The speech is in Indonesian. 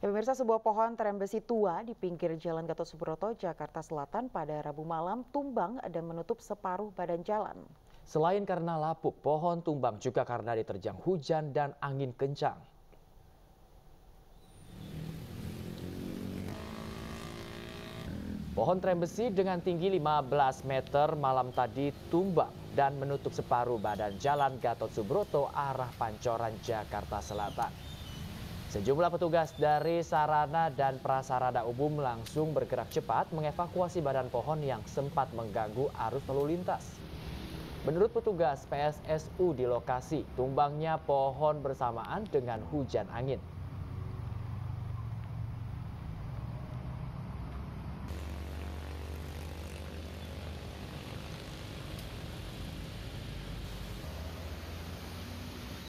Ya, pemirsa sebuah pohon terem besi tua di pinggir Jalan Gatot Subroto, Jakarta Selatan pada Rabu malam tumbang dan menutup separuh badan jalan. Selain karena lapuk, pohon tumbang juga karena diterjang hujan dan angin kencang. Pohon trem besi dengan tinggi 15 meter malam tadi tumbang dan menutup separuh badan jalan Gatot Subroto arah Pancoran, Jakarta Selatan. Sejumlah petugas dari sarana dan prasarana umum langsung bergerak cepat mengevakuasi badan pohon yang sempat mengganggu arus lalu lintas. Menurut petugas PSSU di lokasi, tumbangnya pohon bersamaan dengan hujan angin.